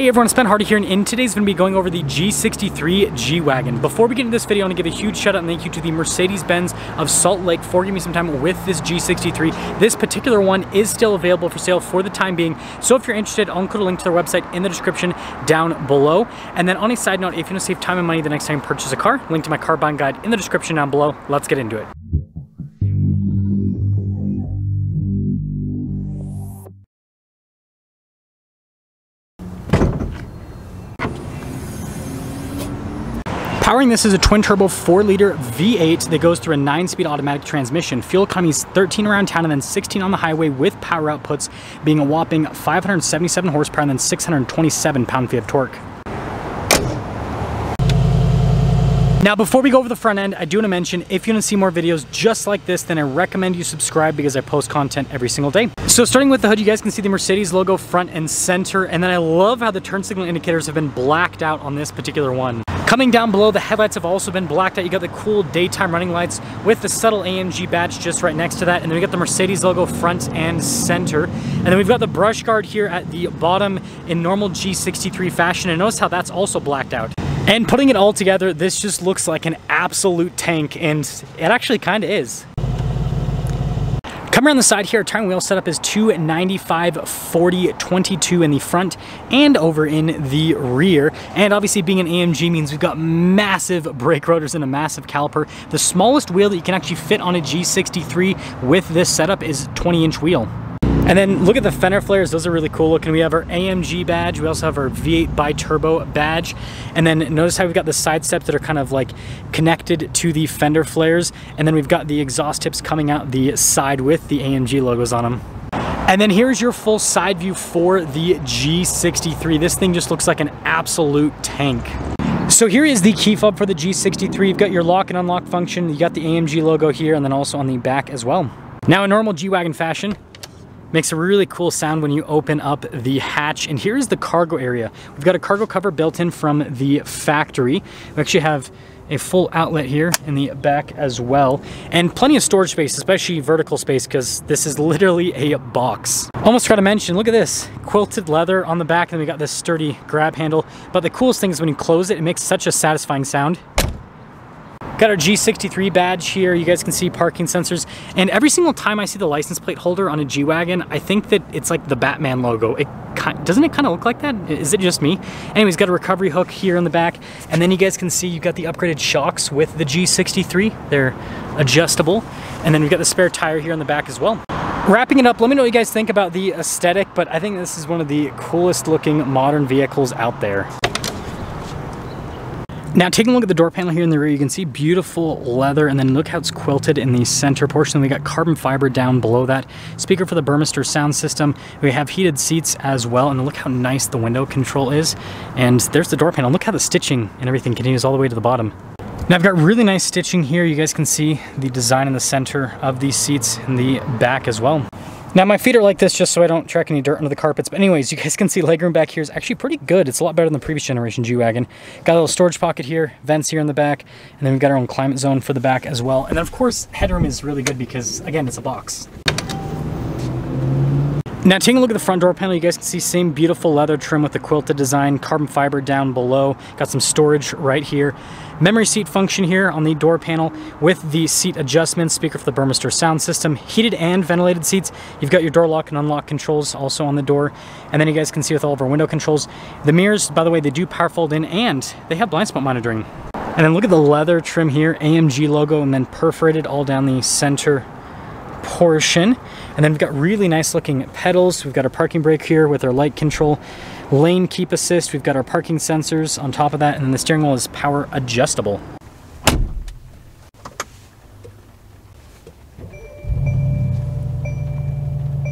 Hey everyone, it's Ben Hardy here, and in today's going to be going over the G63 G-Wagon. Before we get into this video, I want to give a huge shout out and thank you to the Mercedes-Benz of Salt Lake for giving me some time with this G63. This particular one is still available for sale for the time being, so if you're interested, I'll include a link to their website in the description down below. And then on a side note, if you want to save time and money the next time you purchase a car, link to my car buying guide in the description down below. Let's get into it. Powering this is a twin turbo 4 liter V8 that goes through a 9 speed automatic transmission. Fuel economy is 13 around town and then 16 on the highway with power outputs being a whopping 577 horsepower and then 627 pound feet of torque. Now before we go over the front end, I do want to mention if you want to see more videos just like this, then I recommend you subscribe because I post content every single day. So starting with the hood, you guys can see the Mercedes logo front and center, and then I love how the turn signal indicators have been blacked out on this particular one. Coming down below, the headlights have also been blacked out. You got the cool daytime running lights with the subtle AMG badge just right next to that. And then we got the Mercedes logo front and center. And then we've got the brush guard here at the bottom in normal G63 fashion. And notice how that's also blacked out. And putting it all together, this just looks like an absolute tank. And it actually kind of is. Coming around the side here, tire wheel setup is 295 40 22 in the front and over in the rear. And obviously being an AMG means we've got massive brake rotors and a massive caliper. The smallest wheel that you can actually fit on a G63 with this setup is 20 inch wheel. And then look at the fender flares, those are really cool looking. We have our AMG badge, we also have our V8 bi-turbo badge. And then notice how we've got the side steps that are kind of like connected to the fender flares. And then we've got the exhaust tips coming out the side with the AMG logos on them. And then here's your full side view for the G63. This thing just looks like an absolute tank. So here is the key fob for the G63. You've got your lock and unlock function. You got the AMG logo here and then also on the back as well. Now in normal G-Wagon fashion, Makes a really cool sound when you open up the hatch. And here's the cargo area. We've got a cargo cover built in from the factory. We actually have a full outlet here in the back as well. And plenty of storage space, especially vertical space, because this is literally a box. Almost try to mention, look at this, quilted leather on the back, and we got this sturdy grab handle. But the coolest thing is when you close it, it makes such a satisfying sound. Got our G63 badge here. You guys can see parking sensors. And every single time I see the license plate holder on a G-Wagon, I think that it's like the Batman logo. It Doesn't it kind of look like that? Is it just me? Anyways, got a recovery hook here in the back. And then you guys can see you've got the upgraded shocks with the G63. They're adjustable. And then we've got the spare tire here in the back as well. Wrapping it up, let me know what you guys think about the aesthetic, but I think this is one of the coolest looking modern vehicles out there. Now taking a look at the door panel here in the rear, you can see beautiful leather and then look how it's quilted in the center portion. We got carbon fiber down below that. Speaker for the Burmester sound system. We have heated seats as well and look how nice the window control is. And there's the door panel. Look how the stitching and everything continues all the way to the bottom. Now I've got really nice stitching here. You guys can see the design in the center of these seats in the back as well. Now my feet are like this just so I don't track any dirt under the carpets. But anyways, you guys can see legroom back here is actually pretty good. It's a lot better than the previous generation G-Wagon. Got a little storage pocket here, vents here in the back, and then we've got our own climate zone for the back as well. And then of course, headroom is really good because again, it's a box. Now taking a look at the front door panel, you guys can see same beautiful leather trim with the quilted design, carbon fiber down below, got some storage right here. Memory seat function here on the door panel with the seat adjustment, speaker for the Burmester sound system, heated and ventilated seats. You've got your door lock and unlock controls also on the door. And then you guys can see with all of our window controls. The mirrors, by the way, they do power fold in and they have blind spot monitoring. And then look at the leather trim here, AMG logo, and then perforated all down the center portion. And then we've got really nice looking pedals. We've got our parking brake here with our light control, lane keep assist. We've got our parking sensors on top of that. And then the steering wheel is power adjustable.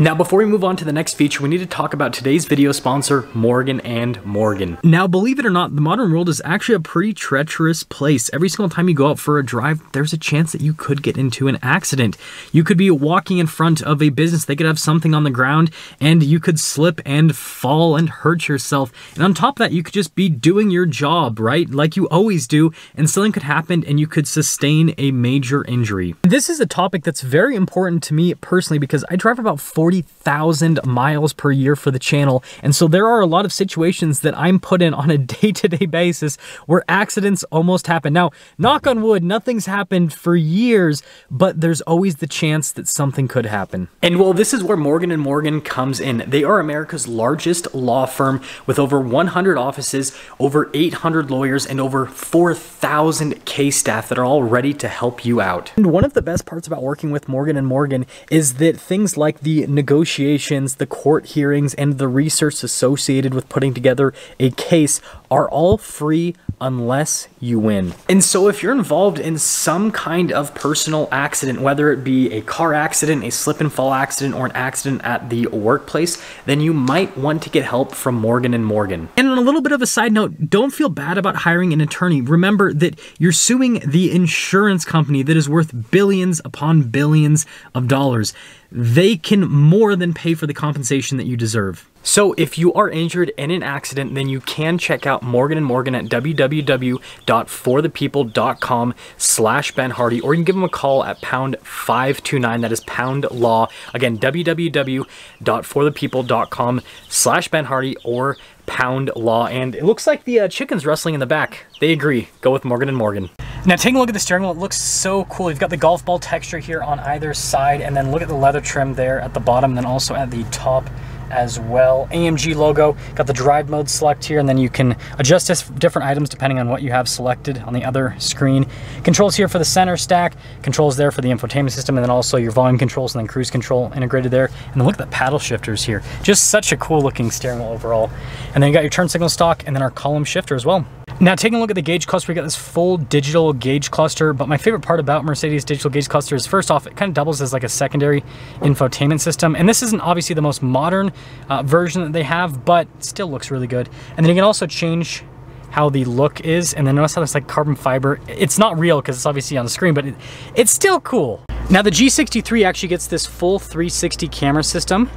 Now, before we move on to the next feature, we need to talk about today's video sponsor, Morgan & Morgan. Now, believe it or not, the modern world is actually a pretty treacherous place. Every single time you go out for a drive, there's a chance that you could get into an accident. You could be walking in front of a business, they could have something on the ground, and you could slip and fall and hurt yourself. And on top of that, you could just be doing your job, right? Like you always do, and something could happen and you could sustain a major injury. This is a topic that's very important to me personally because I drive about 40 40,000 miles per year for the channel. And so there are a lot of situations that I'm put in on a day-to-day -day basis where accidents almost happen. Now, knock on wood, nothing's happened for years, but there's always the chance that something could happen. And well, this is where Morgan & Morgan comes in. They are America's largest law firm with over 100 offices, over 800 lawyers, and over 4,000 case staff that are all ready to help you out. And one of the best parts about working with Morgan & Morgan is that things like the negotiations, the court hearings, and the research associated with putting together a case are all free unless you win. And so if you're involved in some kind of personal accident, whether it be a car accident, a slip and fall accident, or an accident at the workplace, then you might want to get help from Morgan & Morgan. And on a little bit of a side note, don't feel bad about hiring an attorney. Remember that you're suing the insurance company that is worth billions upon billions of dollars they can more than pay for the compensation that you deserve. So if you are injured in an accident, then you can check out Morgan & Morgan at www.forthepeople.com slash Ben Hardy, or you can give them a call at pound 529, that is pound law. Again, www.forthepeople.com slash Ben Hardy or pound law. And it looks like the uh, chicken's rustling in the back. They agree. Go with Morgan & Morgan. Now taking a look at the steering wheel, it looks so cool. You've got the golf ball texture here on either side, and then look at the leather trim there at the bottom, and then also at the top as well. AMG logo, got the drive mode select here, and then you can adjust different items depending on what you have selected on the other screen. Controls here for the center stack, controls there for the infotainment system, and then also your volume controls and then cruise control integrated there. And look at the paddle shifters here. Just such a cool looking steering wheel overall. And then you got your turn signal stock and then our column shifter as well. Now taking a look at the gauge cluster, we got this full digital gauge cluster, but my favorite part about Mercedes digital gauge cluster is first off, it kind of doubles as like a secondary infotainment system. And this isn't obviously the most modern uh, version that they have, but still looks really good. And then you can also change how the look is. And then notice how it's like carbon fiber. It's not real because it's obviously on the screen, but it, it's still cool. Now the G63 actually gets this full 360 camera system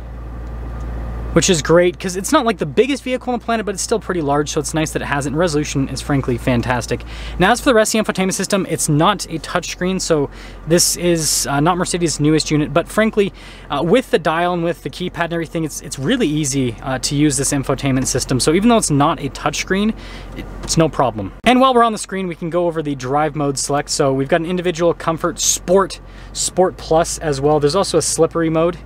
which is great because it's not like the biggest vehicle on the planet, but it's still pretty large, so it's nice that it has it. Resolution is frankly fantastic. Now, as for the rest of the infotainment system, it's not a touchscreen, so this is uh, not Mercedes' newest unit, but frankly, uh, with the dial and with the keypad and everything, it's, it's really easy uh, to use this infotainment system. So even though it's not a touchscreen, it's no problem. And while we're on the screen, we can go over the drive mode select. So we've got an individual comfort, sport, sport plus as well. There's also a slippery mode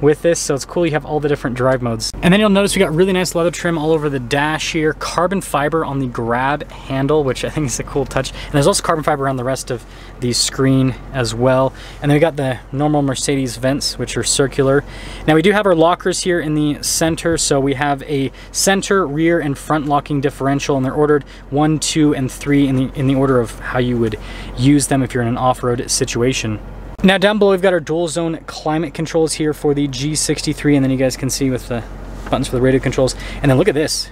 with this, so it's cool you have all the different drive modes. And then you'll notice we got really nice leather trim all over the dash here, carbon fiber on the grab handle, which I think is a cool touch. And there's also carbon fiber around the rest of the screen as well. And then we got the normal Mercedes vents, which are circular. Now we do have our lockers here in the center, so we have a center, rear, and front locking differential, and they're ordered one, two, and three in the, in the order of how you would use them if you're in an off-road situation. Now down below we've got our dual zone climate controls here for the G63 and then you guys can see with the buttons for the radio controls. And then look at this,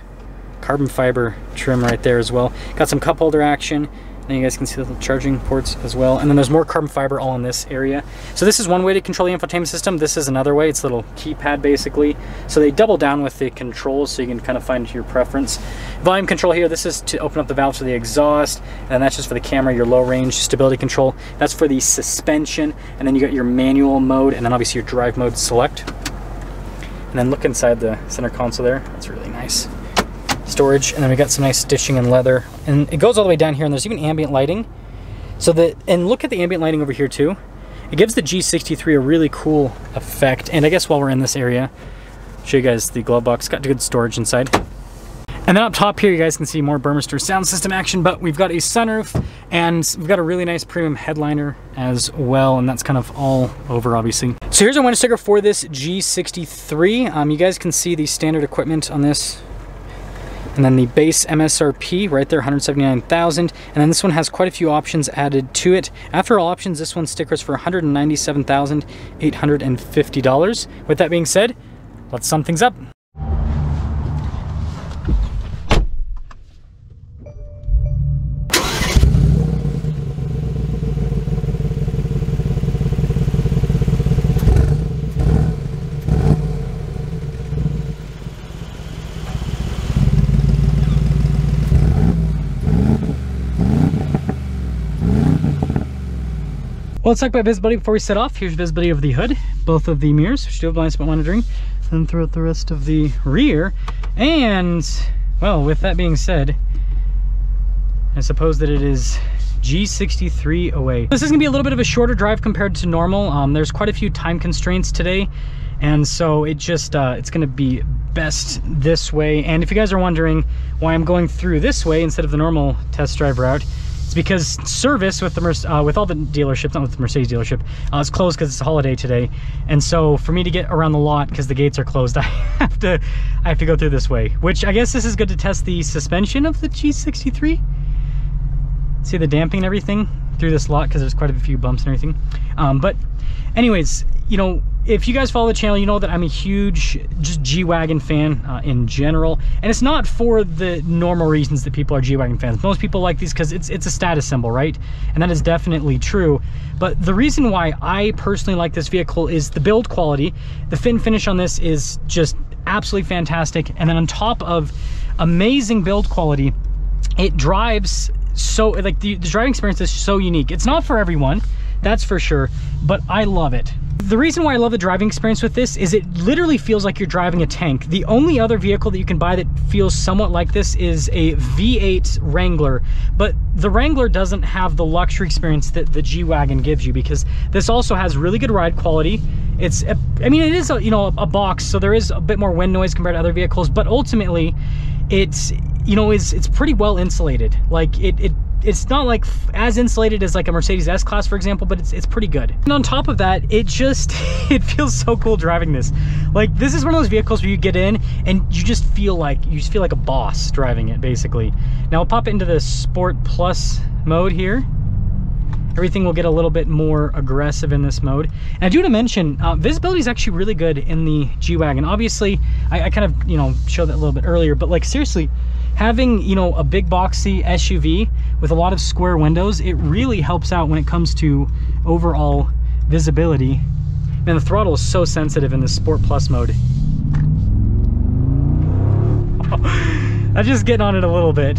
carbon fiber trim right there as well. Got some cup holder action, and you guys can see the charging ports as well. And then there's more carbon fiber all in this area. So this is one way to control the infotainment system. This is another way. It's a little keypad basically. So they double down with the controls so you can kind of find your preference. Volume control here, this is to open up the valves for the exhaust. And that's just for the camera, your low range stability control. That's for the suspension. And then you got your manual mode and then obviously your drive mode select. And then look inside the center console there. That's really nice storage. And then we got some nice stitching and leather. And it goes all the way down here and there's even ambient lighting. So that, and look at the ambient lighting over here too. It gives the G63 a really cool effect. And I guess while we're in this area, show you guys the glove box. Got good storage inside. And then up top here, you guys can see more Burmester sound system action, but we've got a sunroof and we've got a really nice premium headliner as well. And that's kind of all over, obviously. So here's a window sticker for this G63. Um, you guys can see the standard equipment on this and then the base MSRP right there 179,000 and then this one has quite a few options added to it. After all options this one stickers for $197,850 with that being said let's sum things up let's talk about visibility before we set off. Here's visibility of the hood, both of the mirrors, which do have blind spot monitoring, and throughout the rest of the rear. And, well, with that being said, I suppose that it is G63 away. This is gonna be a little bit of a shorter drive compared to normal. Um, there's quite a few time constraints today. And so it just, uh, it's gonna be best this way. And if you guys are wondering why I'm going through this way instead of the normal test drive route, it's because service with the uh, with all the dealerships, not with the Mercedes dealership, uh, is closed because it's a holiday today. And so for me to get around the lot because the gates are closed, I have to I have to go through this way. Which I guess this is good to test the suspension of the G63. See the damping and everything through this lot because there's quite a few bumps and everything. Um, but anyways, you know, if you guys follow the channel, you know that I'm a huge just G-Wagon fan uh, in general. And it's not for the normal reasons that people are G-Wagon fans. Most people like these because it's, it's a status symbol, right? And that is definitely true. But the reason why I personally like this vehicle is the build quality. The fin finish on this is just absolutely fantastic. And then on top of amazing build quality, it drives so, like the, the driving experience is so unique. It's not for everyone, that's for sure, but I love it. The reason why I love the driving experience with this is it literally feels like you're driving a tank. The only other vehicle that you can buy that feels somewhat like this is a V8 Wrangler, but the Wrangler doesn't have the luxury experience that the G-Wagon gives you because this also has really good ride quality. It's, I mean, it is, a, you know, a box, so there is a bit more wind noise compared to other vehicles, but ultimately it's, you know, is it's pretty well insulated. Like it, it it's not like as insulated as like a Mercedes S-Class, for example, but it's, it's pretty good. And on top of that, it just, it feels so cool driving this. Like this is one of those vehicles where you get in and you just feel like, you just feel like a boss driving it basically. Now I'll pop it into the Sport Plus mode here. Everything will get a little bit more aggressive in this mode. And I do want to mention, uh, visibility is actually really good in the G-Wagon. Obviously, I, I kind of, you know, showed that a little bit earlier, but like seriously, having, you know, a big boxy SUV with a lot of square windows, it really helps out when it comes to overall visibility. Man, the throttle is so sensitive in the Sport Plus mode. I'm just getting on it a little bit.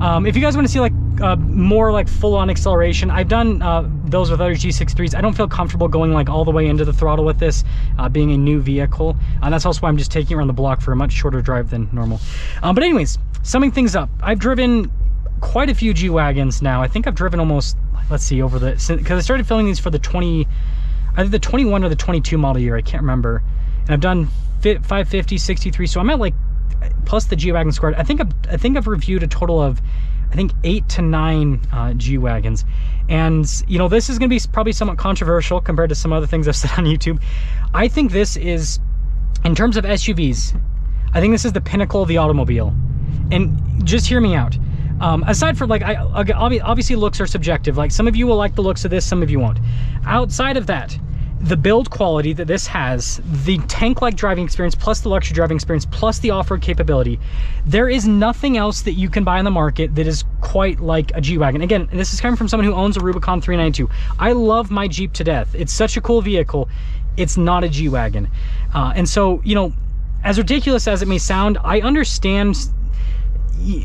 Um, if you guys want to see like uh, more like full-on acceleration. I've done uh, those with other G63s. I don't feel comfortable going like all the way into the throttle with this, uh, being a new vehicle. And that's also why I'm just taking around the block for a much shorter drive than normal. Um, but anyways, summing things up, I've driven quite a few G-Wagons now. I think I've driven almost, let's see, over the, because I started filming these for the 20, either the 21 or the 22 model year, I can't remember. And I've done 550, 63, so I'm at like, plus the G-Wagon squared. I think I've, I think I've reviewed a total of I think eight to nine uh, G-Wagons. And, you know, this is going to be probably somewhat controversial compared to some other things I've said on YouTube. I think this is, in terms of SUVs, I think this is the pinnacle of the automobile. And just hear me out. Um, aside from like, I, obviously looks are subjective. Like some of you will like the looks of this, some of you won't. Outside of that, the build quality that this has, the tank-like driving experience, plus the luxury driving experience, plus the off-road capability, there is nothing else that you can buy on the market that is quite like a G-Wagon. Again, this is coming from someone who owns a Rubicon 392. I love my Jeep to death. It's such a cool vehicle. It's not a G-Wagon. Uh, and so, you know, as ridiculous as it may sound, I understand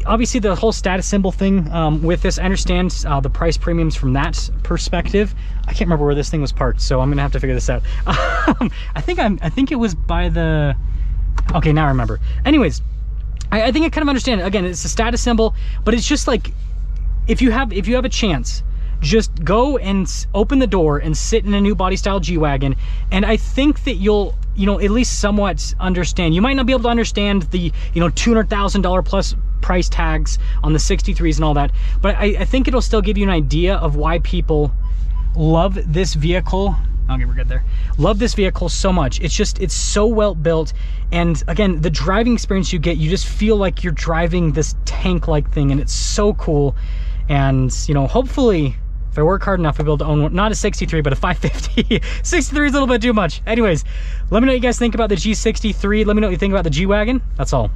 obviously the whole status symbol thing um, with this, I understand uh, the price premiums from that perspective. I can't remember where this thing was parked, so I'm gonna have to figure this out. Um, I think I'm, I think it was by the, okay, now I remember. Anyways, I, I think I kind of understand. Again, it's a status symbol, but it's just like, if you have, if you have a chance, just go and open the door and sit in a new body style G-Wagon. And I think that you'll, you know, at least somewhat understand. You might not be able to understand the, you know, $200,000 plus price tags on the 63s and all that. But I, I think it'll still give you an idea of why people love this vehicle Okay, we're good there. Love this vehicle so much. It's just, it's so well built. And again, the driving experience you get, you just feel like you're driving this tank-like thing and it's so cool. And, you know, hopefully if I work hard enough, I'll be able to own one, not a 63, but a 550. 63 is a little bit too much. Anyways, let me know what you guys think about the G63. Let me know what you think about the G-Wagon. That's all.